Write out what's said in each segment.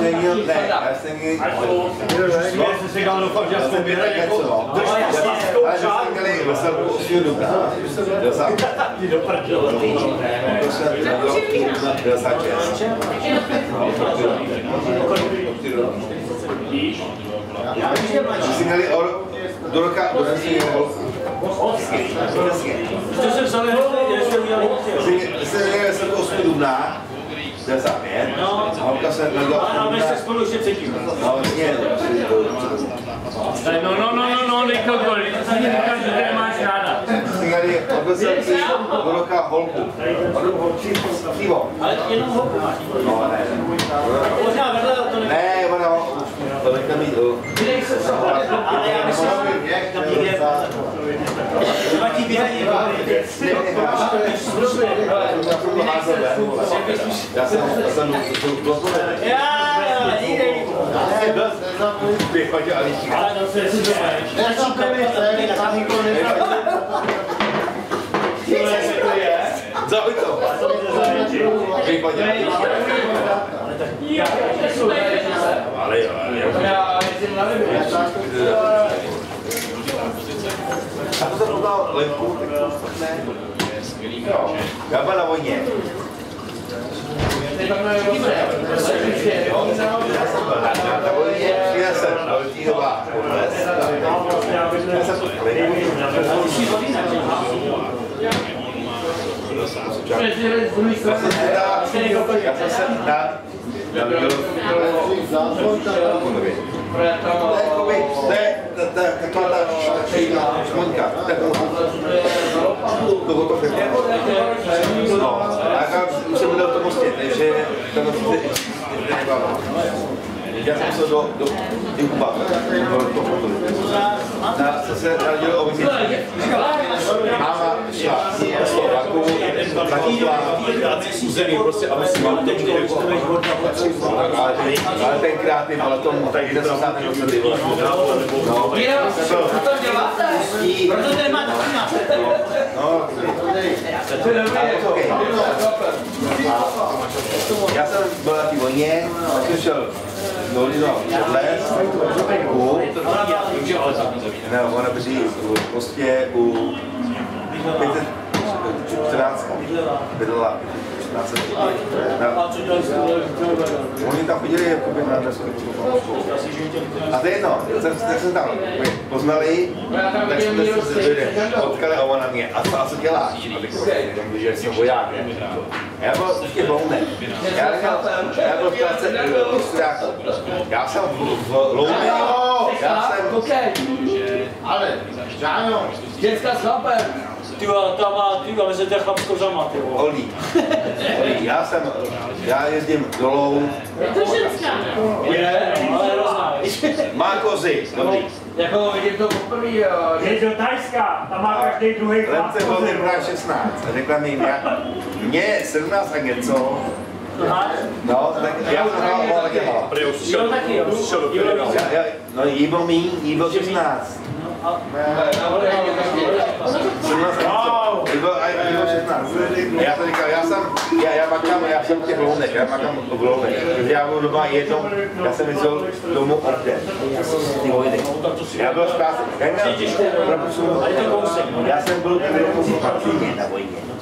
jsem měl, ne, já jsem měl, Já jsem si dal doufám, že já jsem běhne něco, no. že jsme čárku. měli veselku 8 dubna, byl jsem, Ty do prdele. to jsem byl jsem čest. Že jsi měli o, do roka, do roka jsi měl holku. To jsem vzal jenom, že jsme udělali Jsi jsi měl veselku 8 dubna, 95, No. a holka se nebyla A 8 my dubna. se spolu ještě předtím. No, vlastně, No, no, no, no, no, říkáš, že to nemáš ráda. jsi měli od veselky do roka holku. Pivo. Ale jenom holku máš. No, ne. Možná vedle to ne. Ne, ona, to nechce mít, uh, Ale já myslím, že tam někde... Třeba ti běhají. Já jsem, já jsem, Já, jsem tam Zahoj to. Ališka. Ale jo, ale jo. A to jsem udělal lepku, tak to já byl na vojně. Já jsem na, vojně, přijel jsem do Tíhova pokles. Já jsem Já jsem se na, já jsem se na, na Milošovi. To je jakoby, to je ta- ta- taková ta šmonka, takovou toho to firma. No, a já jsem byl v tom mostě, takže na to nebavilo. Já jsem se do, do inkubátora, do toho Na, se se narodil o měsíc. Máma šla z zakývla území, prostě, aby si mal to ale, ale tenkrát ty ale tomu tak 70. roce bylo. No, to děláte? Proto to nemá takový název. no, já jsem byl na té vojně, tak jsem šel do Lidla před les, u, ne, ona bří prostě u 514. Bydlela 14 na, Oni tam chodili jakoby na deskovou A to je jedno, jsem, tak jsem tam poznali, tak jsme se potkali a ona mě, a co, a co děláš? A tak jsem že jsem voják. A já byl ještě hlounek. Já, neměl, já byl v práci Já jsem v, v Louně, já jsem, Ale, Žáno, Dětská s chlapem. Ty vole, tam má, ty vole, že to je chlap s kořama, ty vole. Olí. Olí. Já jsem, já jezdím dolů, To ženská. Je, no, ale hrozná, má kozy, dobrý. Jako vidím to poprvé, jo. Je do Tajska, tam má každý druhý chlap. Lence byl tenkrát 16 a řekla mi, já, mě je 17 a něco, no, tak já jsem hrál, taky hrála. Jo, taky, jo. No jí byl míň, jí byl 16. 17 a něco. Jí byl, a jí byl 16. A já jsem říkal, já jsem, já, já makám, já jsem v těch lounech, já makám v lounech. Takže já byl doma jednou, já jsem jezdil domů od den. Z té vojny. Já byl v práci, já měl propustnou, já jsem byl v Martině na vojně.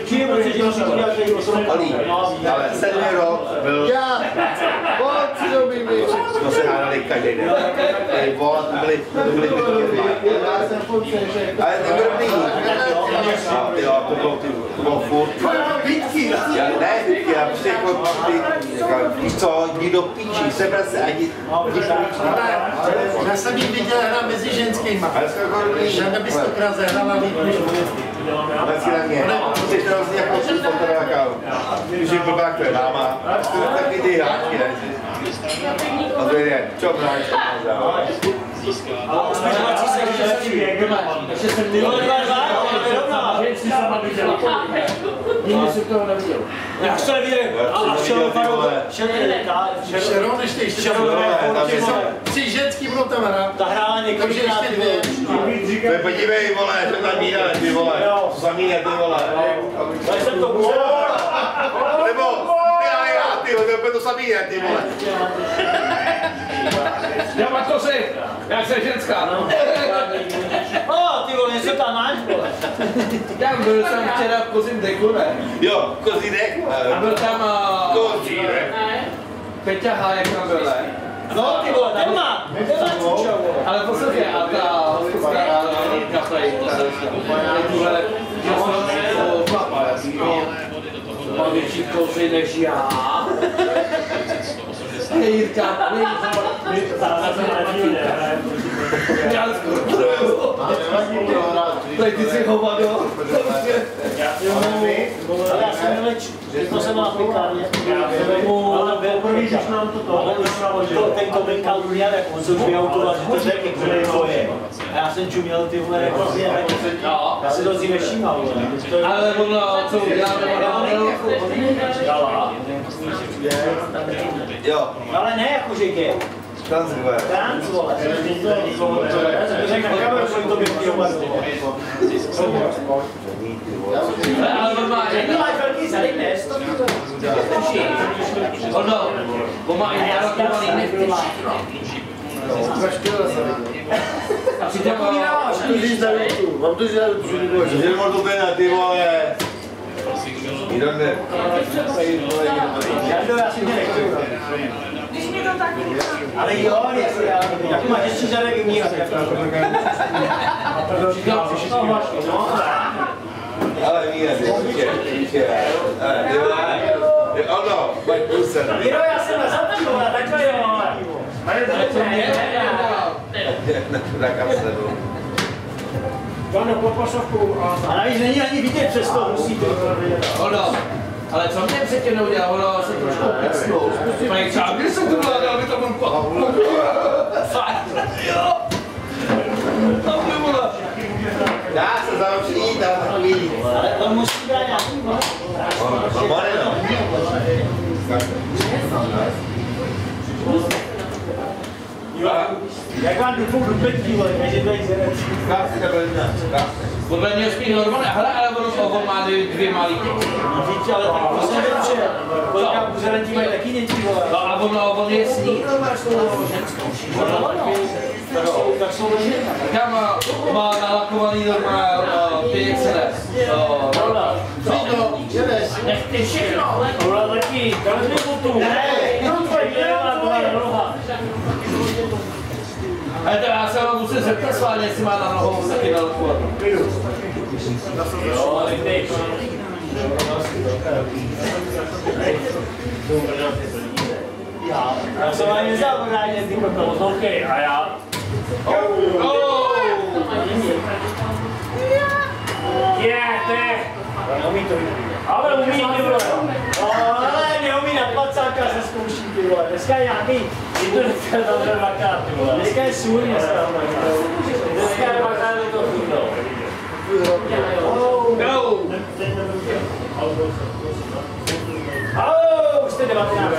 kým protože ti nosí udělat, že jim Olí, ale sedmý rok byl, já, pojď si do mými. jsme se hádali každý den. Ej, byly, to byly bytky. Ale ty dobrý. A ty jo, to bylo, to bylo furt. Bitky, ne, bitky, jako, ty, víš co, jdi do píči, sebrat se a jdi, jdi já jsem jí viděl hra mezi ženskýma. A já jsem jako dobrý. Žádná bys to krát zahrala líp než mě. Jsi to vlastně jako. Když je blbák, to je máma. To je taky ty hráčky, ne? A to je, čo hráč, A usměřovací se ještě Ještě jsem Jo, dva, dva, ale to je rovná. Že jsi sama viděla. Nikdy jsem toho neviděl. Já to neviděl. A šel Faro, šel šel Šeron ještě ještě Tři ženský budou tam hrát. Ta hrála Takže několikrát. ještě dvě. To je podívej, vole, to tam míle, ty vole. To tam míle, ty vole. Já jsem to Nebo, ty ale já, ty vole, to je to samý, ty vole. Já mám to si, já jsem ženská. No. Vole, tam máš, vole. Já byl jsem včera v kozím deku, ne? Jo, kozí dek. A byl tam uh, Kozí dek. Peťa Hájek tam byl, ne? No, ty vole, ten má. Ten má čučo. Ale poslouchej, a ta hospodská kafe, tuhle, že jsem chlapa, jakýho, má větší kozy než já. Hej, Jirka, hej, já Tady ty si hovado. Ale já jsem mileč, to jsem má pekárně. Ale poprvé, když nám to to, ten komenka udělal, jak on se už vyautoval, že to řekl, že to je. A já jsem čuměl ty vole, jako já si to. To je- Ale ono, co udělal, ono, Jo, Ale ne jako že je. Transgové. Trans, vole. Já jsem to řekl na kameru, kolik to by chtěl vole. ale on má, Jaký máš velký zadek, ne? Sto ono, on má i nárokovaný nechty. A přitom, Mám to říct na YouTube, mám to říct na YouTube, že nebudu Že mohl to být, ty vole. Jdeme. Já to já si nechci. Ale jo, jestli já, jak máš ještě zadek i míra. Ale víte, ty určitě, určitě. Ale ty vole. Ono, pojď půjse. Miro, já jsem nezapčil, ale takhle jo. ale co mě, Na kapsledu. A navíc není ani vidět, musí to. ono, ale co mě předtím udělal, ono se trošku pecnul. Pane třeba, když jsem to vládal, by to byl Fakt, jo. To by bylo. Dá se zavřít, dá se takový. Ale on musí dát nějaký, no. Moreno. Jak vám dupou do petí, vole, to je zjedec. Krásně Berlína. Podle mě spíš normálně, hele, ale ono ovo má dvě, dvě malý Víte, ale tak to jsem dobře. Kolika buzelentí mají taky děti, vole. No a ono, on je sníh. No, no. Tak jsou, lži. Kam má nalakovaný normál uh, PXRS. Uh, Rola. jedeš. Nechte všechno. Rola taky. Každý botu. Ne, jenom tvoje dělá byla roha. Ale to já se vám musím zeptat sválně, jestli má na nohou taky nalakovaný. Jo, ale jdeš. Já jsem ani nezavodání, ty kokos. OK, a já? Oh! Je, to je. Ale umí, ty vole. Ale neumí na placáka se zkouší, ty vole. Dneska je nějaký, je to dneska zavřel dvakrát, ty vole. Dneska je sůl, dneska. Dneska je dvakrát do toho chudno. No! Au, už jste 19.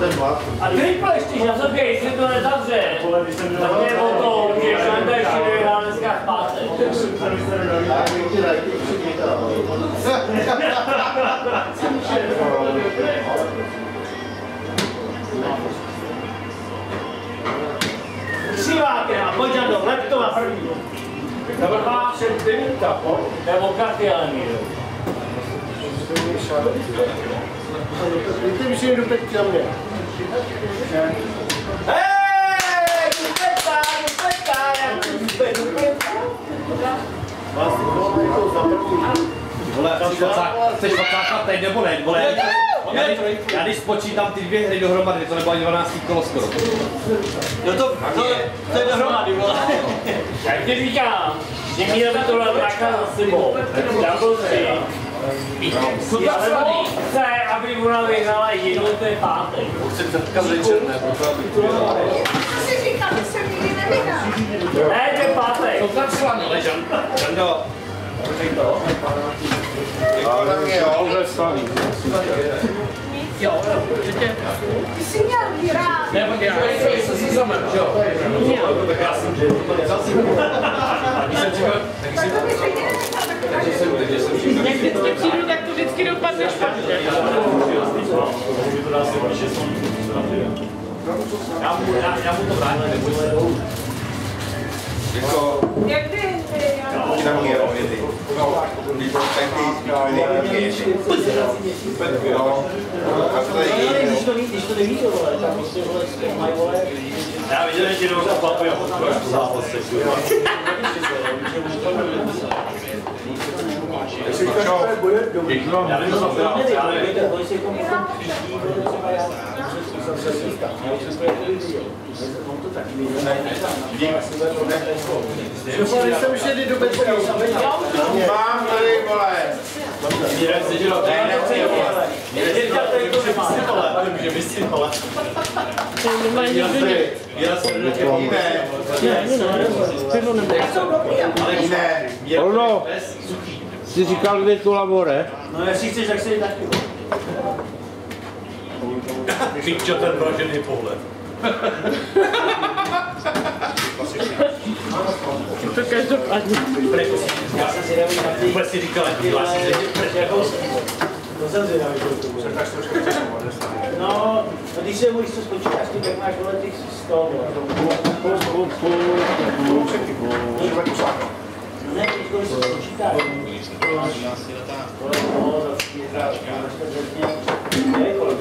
Ten vlak. A triple ještě, já jsem jestli to nezavře. Tak je o to, že Šanda ještě nevyhrál dneska v pátek. Na mě. Hej, dupeta, dupeta, jak dupe, dupeta. Vole, chceš facákat teď nebo ne? Vole, já, když, já když spočítám ty dvě hry dohromady, to nebo ani 12 kolo skoro. No to, to, to je dohromady, vole. Jak ti říkám, To dal dvakrát za sebou. Double three. Alebo chce, aby ona vyhrala jednou, to je pátek. Chci teďka večer, ne, proto aby To si říkal, že jsem nikdy nevydal. Ne, to je pátek. To tak slaný, ležan. Žando, Ale tam je, jo. Ty jsi měl vyhrát. Ne, pak já jsem si zamem, jo. Tak já jsem, vzal jsem, taky jsem čekal, taky jsem, To takže jsem, takže jsem čekal. Jak vždycky přijdu, tak to vždycky dopadne špatně. já mu, já, já mu to vrátím, neboj se. Jako, Jak ty, ty, já ti tam je, jo, je ty. Tak ty spíčoviny, tak je ještě. Jo. A to je jiný, Vole. Mám tady. Může vole. Ne, ne, pivo nebude. jiné. Olno, jsi říkal dvě tu lavore? No jestli chceš, tak si taky. Pičo ten vražený pohled. To každopádně. Já jsem si ty... Vůbec si říkal, jak dělá si Jakou To jsem zvědavý, že to bude. No, no když se můžeš to spočítáš, ty tak máš vole těch 100, vole. Ne, když se spočítáš. Vole, no, za chvíli, ne, kolik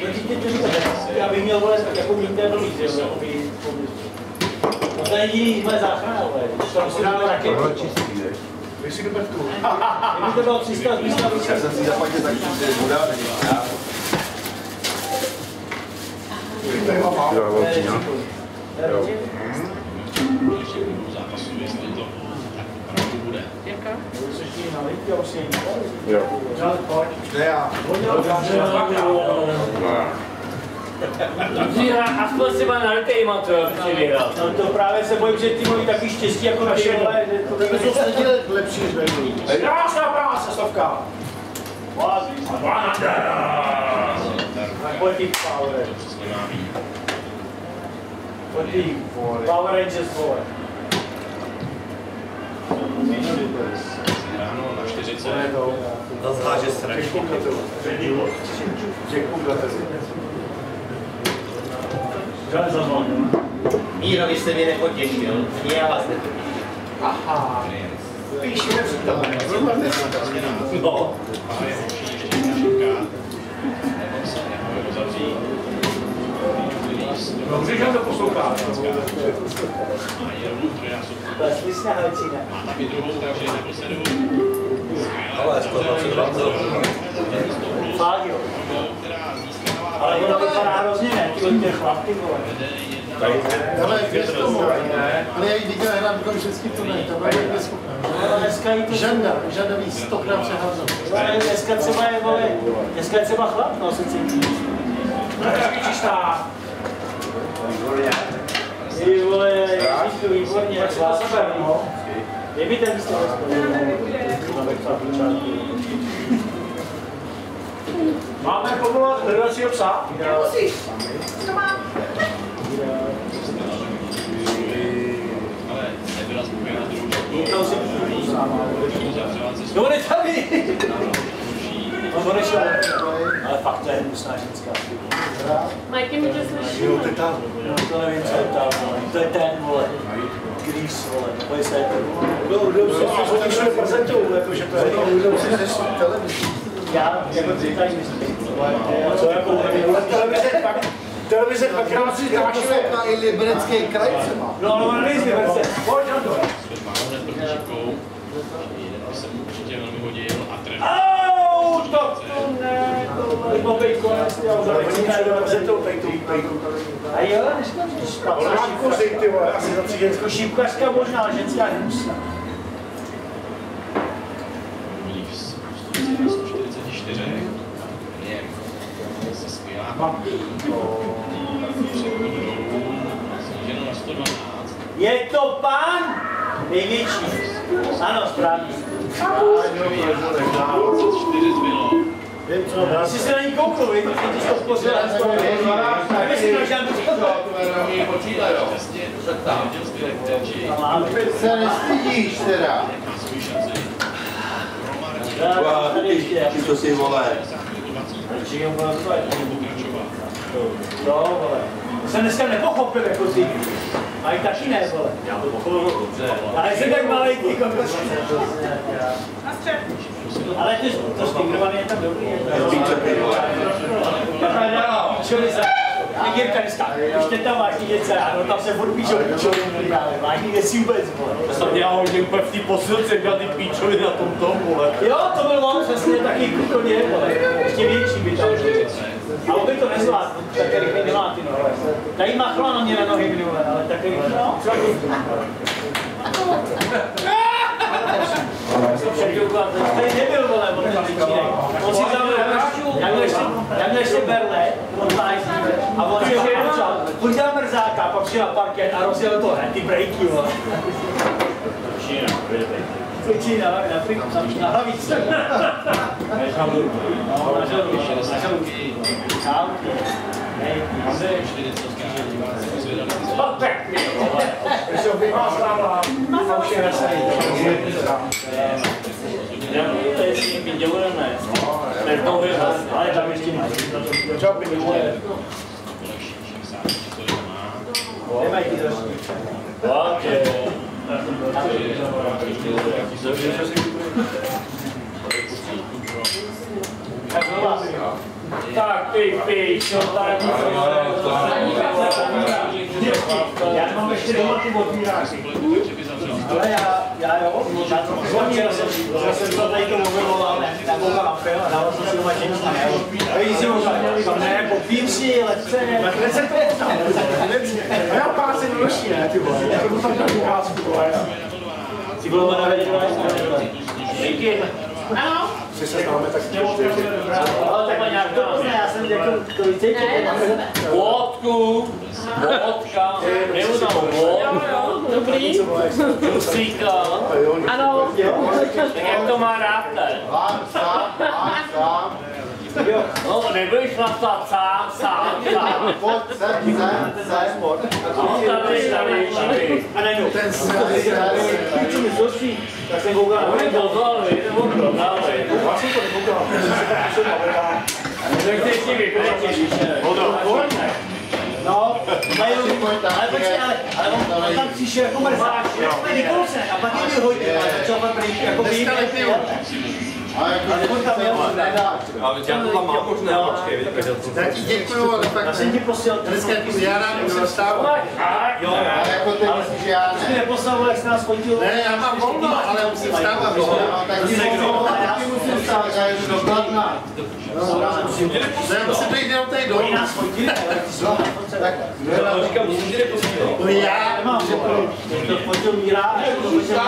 No, ty to říkáš, já bych měl, vole, jako mít ten blíž, jo, jako by, No to je jediný moje záchrana, vole. Když tam si dáme raketu. Kdyby to bylo 300 z místa Já jsem si zaplatil tak, že voda není. Já Jaká? Jo. Ne, já. Zíra, aspoň si má na si vyhrál. No to právě se bojím, že ty mají takový štěstí jako naše, vole, že to To jsou stejně lepší než Bejlí. Krásná práce, stovka! Pojď ty Power. Pojď Power Rangers, vole. Zase háže srač. Míro, vy jste mě nepotěšil, ani já vás nepotěšil. No. No, když to poslouchá. To je smysná holčina. Ale 120 Fakt jo. Ale ono vypadá hrozně ne, ty od těch chlapky, vole. Ale víš tomu, ale já jí viděl hrát vždycky to ne, to jak schopná. Ale dneska jí to... Žanda, Žanda ví stokrát přeházel. Dneska třeba je, vole, dneska je třeba chlap, no, se cítí. Čistá. Ty vole, ježiš, to výborně, jak vás no. Je mi ten výsledek Máme povolat hledacího psa? Nemusíš. To mám. To si No on je tady! No on je šel. Ale fakt to je hnusná ženská. Majky, my tě slyšíme. No to nevím, co je tam. To je ten, vole. Gris, vole. Pojď se. Kdo, kdo se oni šli prezentují, jakože to je. Kdo si řeší televizi. Já, jako ty tady myslím. Televize dvakrát si znášuje. Na i liberecký kraj třeba. No, ale on nejsme, verce. Pojď, Ando. Au, to, to ne, to ne. jestli já do zetou, tady tu A jo, dneska můžeš spát. Ale mám kozy, ty vole, asi za tři Jako šípkařka možná, ženská nemusí. Je to pan největší. Ano, správně. Dá. Jsi se na ní koukl, víš, ty jsi to spořil. Nevím, jestli to žádný Se nestydíš teda. Tady ještě. Ty to si vole. No, vole. To jsem dneska nepochopil, jako ty. A i taky ne, vole. Já to pochopil dobře. Ale jsi tak malý, ty kokos. Ale ty, to stigrovaný je tam dobrý. Píče, ty vole. Píčovi se. Jirka dneska, ještě tam máš něco, ano, tam se furt píčovi, píčovi nedále. Máš někde si vůbec, vole. To jsem dělal hodně úplně v té posilce, dělal ty píčoviny na tom tomu, vole. Jo, to byl on, přesně taky kukoně, vole. Ještě větší by tam byl. A on by to nezvládl, tak rychle dělá ty nohy. Tady machla na mě na nohy minule, ale tak rychle. No. Tady nebyl, vole, on ten. On si tam já měl ještě, já měl ještě berle, on váží, a on ho počal. Pojď dám mrzáka, pak šel na parket a rozjel to, ne, ty breaky, vole. Čína, Čína, na, na, na, na hlavici. No, na žaludí, na žaludí. Čálky. Hej, ty. No, pěkně, vole. Když ho vymáslává, a už je veselý. To je s tím? To je to, ale tam ještě ne. Čau, by moje. Nemají ty drožky. Ok. Tak znova. Tak ty píčo, tady Já mám ještě doma ty odbíráky. Ale já, já jo, já to zvonil jsem, že jsem to tady to mobiloval, ne, na Google Apple a dával jsem si doma těm tam, jo. A jí si ho říkal, ne, popím si, letce, Letce to je tam. A já pásy noší, ne, ty vole. Já to tam takovou pásku, vole. si bylo na věděla, Díky. Ano. Si se známe, tak Ale takhle nějak to pozná, já jsem jako to více Vodku, vodka, tam vodka, Dobrý. musíka. Ano. Tak jak to má rád ten? Vám sám, vám sám. No, nebudeš chlapcat sám, sám, sám. Pojď sem, sem, sem. No, tady, tady, tady. A najednou Sem, ten sem. Píču mi zloží, tak jsem koukal, Oni dozvali, nebo prodali. Já jsem to nekoukal. Jsem to nekoukal. Tak ty si vykletíš. No, mají ale počkej, ale, ale on, on tam přišel jako mrzák, Nikolse, a pak je vyhodil, ale začal pak jako být, Ale jako on tam jel, nedáš. Ale já to tam mám možná, počkej, Tak ti děkuju, ale já tak jsem ti posílal, dneska jako já rád stávat. Jo, Ale jako ty myslíš, že já ty ne. neposlal, jak jsi nás fotil. Ne, já mám volno, ale musím stávat. No, tak ti musím stávat, já jdu do Kladna. Já musím dojít do té Oni domu. nás ty fotce. Tak, já říkám, musím ti neposílat. já Nemám, že to fotil Míra, a jako to fotil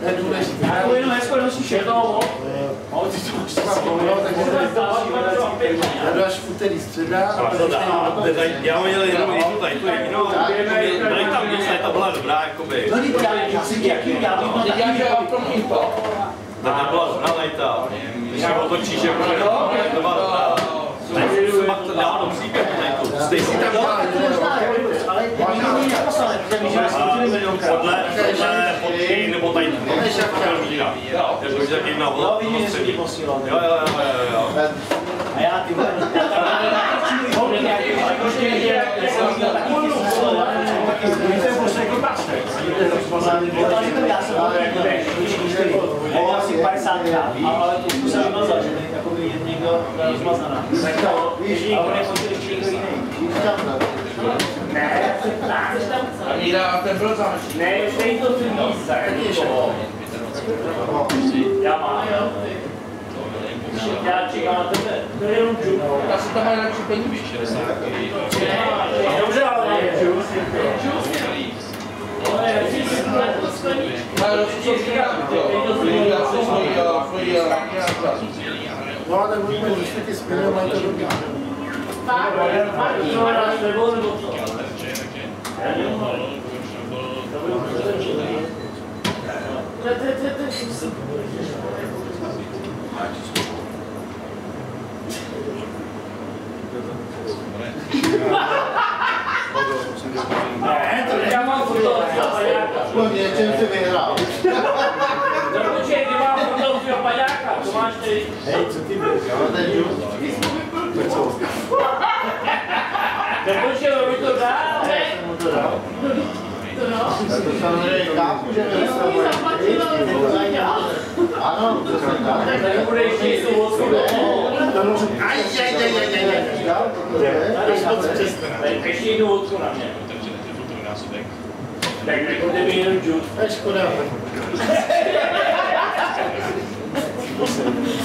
To je důležité. Já jako jenom hezko nosíš jedno, no, ty to už Mám volno, takže to. Já jdu až v úterý středa a pak ještě Já mám měl jenom jednu tady, tu jedinou, tady tam nic, ta byla dobrá, jakoby. No, teď já, si jaký, já bych to taky Ta nebyla dobrá tady ta, když se otočíš, jako to byla dobrá. Pak to dává do příběhu, si tam to ale neposlal, protože my jsme skončili milionkrát. podle, podle fotky, nebo tady tu, míra. Jako, že tak jedna Jo, voda, vidíš, že jsem ti posílal. Jo, jo, jo, jo. A já ty vole, já tam nějaký, ale prostě je, já jsem viděl taky ty jsem taky, to je prostě jako pastek. Ale já jsem byl jako asi 50 krát, ale to jsem vymazal, že tady takový někdo rozmazaná. Tak to, víš, a on je fotil ještě někdo jiný. Ne, A Míra, a ten byl tam. ne, stejně to tu místa, jako Já mám, jo. To je jenom čup. Asi tam mají lepší peníze. Dobře, ale Mají lepší Já si svoji, svoji, No ale tak uvidíme, když jste ti spěli, mají to dobrý. Ne, to já mám fotografii pajáka. No něčem si vyhrál. Počkej, ty mám fotografii pajáka, to máš ty. Hej, co ty budeš? Jo, ten džus. Tak počkej, aby to dál. Já to samozřejmě chápu, že Ano, přesně tak. Tak budeš jít tu vodku domů. Aj, aj, aj, aj, aj, aj. Tak ještě jednu vodku na mě. Tak jako kdyby jenom džut. To je škoda.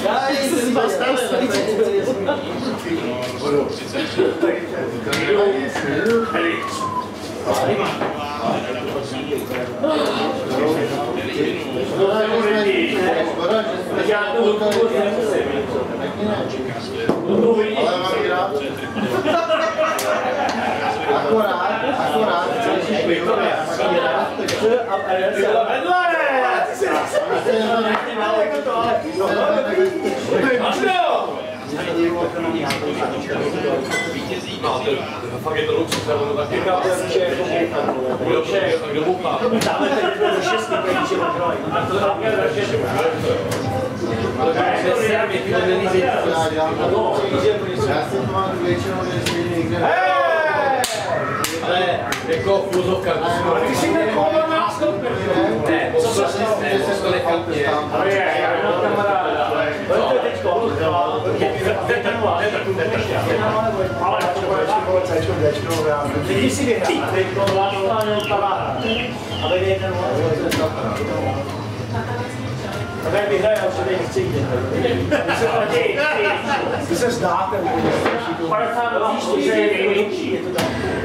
Já si dostane, Škoda, že jsme, škoda, že jsme Já tu vodku moc nemusím. Taky ne. To. Ale mám ji rád. Akorát, akorát, že Fakt je to luxus, nebo to taky. Kdo bouchá? Dáme teď do šesti, když je možná. A to dáme do šesti. já dělám to, já si to mám většinou, že si někde Ale jako filozofka, to si Ty jsi nekoval nás Ne, co se stalo? Ne, to se nechal mě. Ale je, já mám kamaráda. To je teďko. Ale to bude Ty si vyhrál. Teďko vládla jenom kamarád. A vede jeden a tak vyhraje, a už tady nechci jít. Ty se zdáte, 52 víš, to je největší. Je to tak. Jo, 52 to je největší. To je to řekl. A pak to je největší, jo. 52 to je takový tak,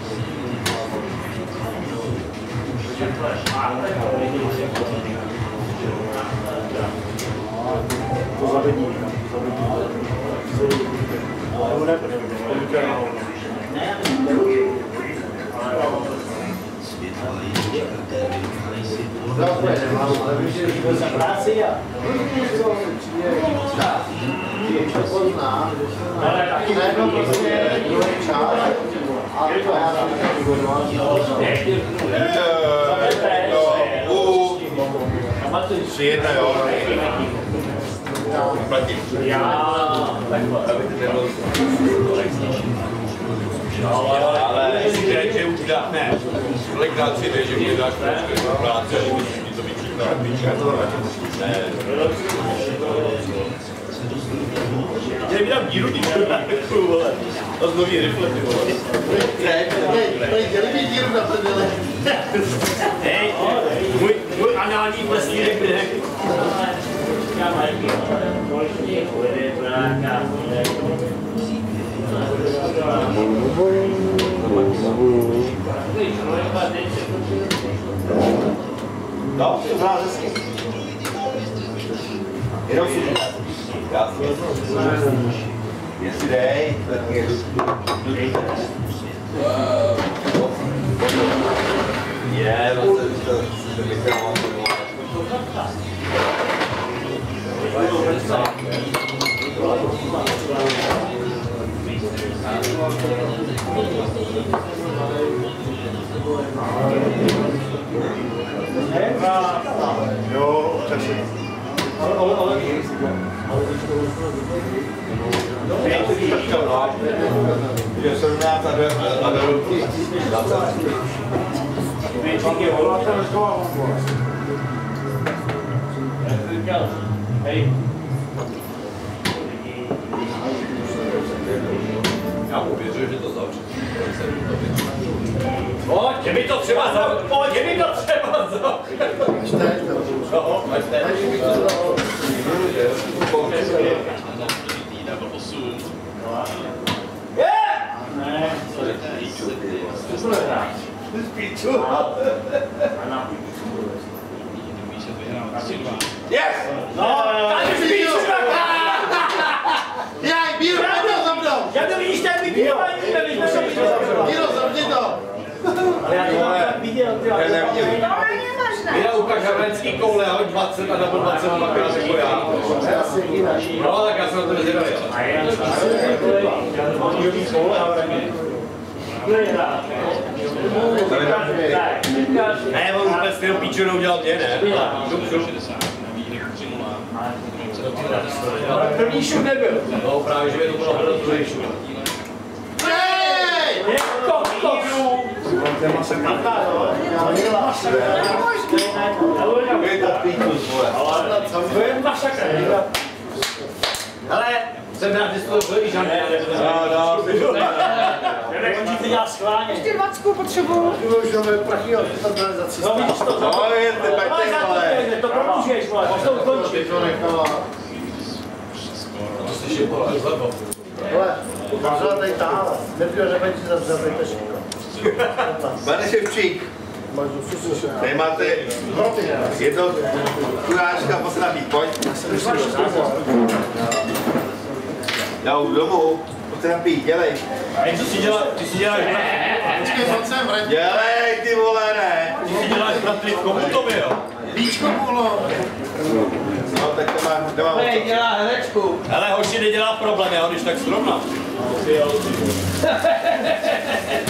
To zavedí. Nebo ne, počkej. Zase nemám, ale víš, že když byl za práci a to pozná, tak najednou prostě druhý čas a to já tam taky budu Tři jedna, jo. Platím. Ale jestli řekl, že už dá, ne. Si jde, že mě dáš prostě práce, že mi to vyčítá. Ne. Já mi dám díru, když to vole. A znovu rifle, ty vole. Děli mi díru na prdele. Hej, můj, můj anální plesník jde. No, to byla hezky. Jenom si Já si Jestli dej, tak je Je, no to to to vykrávám. Jo, takže. Ale, ale, ale, Že 17 a do, a do roku 20. Hej. Já mu věřím, že to zavře. Pojď, je mi to třeba za... Pojď, je mi to třeba za... Až teď, No, až teď. Ne, super hráč. Yes! No, tady spíš Jaj, Bíro, pojď to za mnou! Já to vidíš, tak vypívání, nevíš, že to viděl. Bíro, zavři to! Ale já to mám tak viděl, ty. Já neviděl. To není možné. Jde ukaž havlenský koule hoď 20 a nebo 20 dvakrát jako já. No, tak já jsem na to nezvědavý. A já jsem to mít koule vrání. Ne, on vůbec ty píču neudělal mě, ne? První šup nebyl. No, právě, že by to bylo druhý šup. Hej! Jako kosu. Je to píčus, vole. To je masakr. Ale jsem rád, že jsi to byl žádné. No, no. Končí to dělá schválně. Ještě dvacku potřebuju. Ty už dáme prachy, ale to bude za 300. No vidíš to, No, je ty Ale to vole. to prodlužuješ, vole, až to ukončí. To. To slyším, vole, zlebo. Hele, ukázala tady táhle. Nebyl, že ti za zavřete šikro. Pane Ševčík, Máš do susu, tady máte jedno kuráčka poslední, pojď. Já jdu domů, po terapii, dělej. A co si děláš? Ty si děláš vrať. Dělej, ty vole, ne. ty si děláš bratry komutovi, jo? Víčko půlo. No, tak to mám, to mám Hej, dělá herečku. Hele, hoši nedělá problém, já ho když tak srovnám.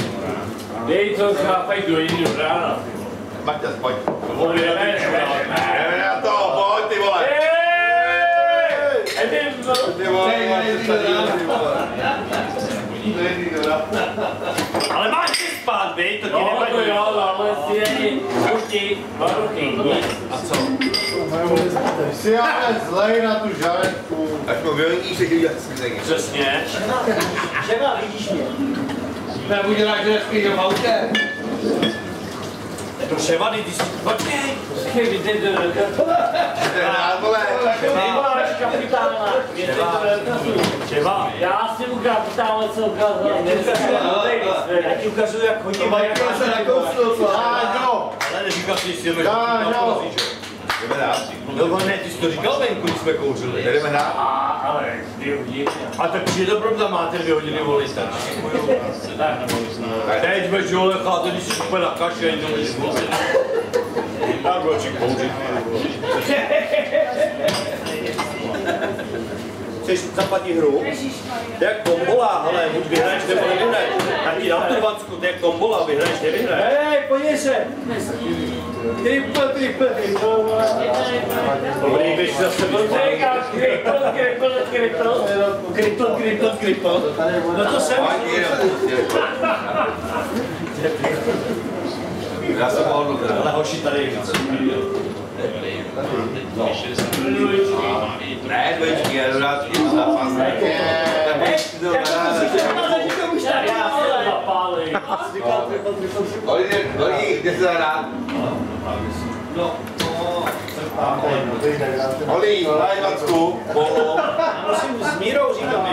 Dej to, chápaj do jiného rána. Maťas, pojď. Ne. Jdeme na to, pojď, ty vole. Ty vole, ty vole. To je ty, vole. Ale máš si spát, vej, to ti No, to nevadí. jo, ale si je dva roky, nic. A co? Jsi ale zlej na tu žaretku. Až mu vyhoní, že dělá smízení. Přesně. Žena, vidíš mě? Nebo děláš herečky v autě. To ševady, ty si... Počkej. Počkej, vy jde do rád, vole. Nemáš kapitána. Čeva. Já si u kapitána co ukázal. Já ti ukazuju, jak chodím. jak se nakousnul, co? Káňo, Ale neříkal jsi si, že Káňo. Jdeme dál. No, ne, ty jsi to říkal venku, když jsme kouřili. Jdeme dál. Ale ty hodiny. A tak pravda, máte dvě hodiny volí stačí. Teď bez žole cháte, když jsi úplně na kaše, to můžeš mluvit. Tak radši kouřit. Chceš zaplatit hru? To je jak tombola, hele, buď vyhraješ nebo nevyhraješ. Tak ti dám tu dvacku, to je jak tombola, vyhraješ, nevyhraješ. Hej, podívej se. Triple, triple, triple. Dobrý, běž zase To kripl, kripl, kripl. Kripl, kripl, kripl. No to jsem. Já jsem mohl Ale hoši tady Ne, dvojčky, já jdu rád i na zápas. Oli, Oli, kde se zahrát? Oli, daj dvacku, polo. Musím s Mírou říkám,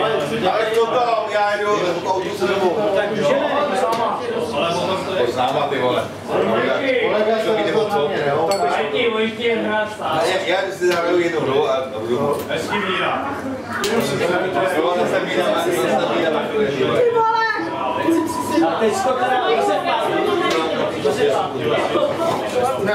Ale to tam, já jdu v autobuse domů. Tak už je ne, sama. Pojď s náma, ty vole. kolega se na co? jo? A ti, oni ti hrát stát. já, si zahraju jednu hru a budu... Hezký Míra. Jo, zase dám, zase dám, Ty vole! A teď to teda se To se Ne,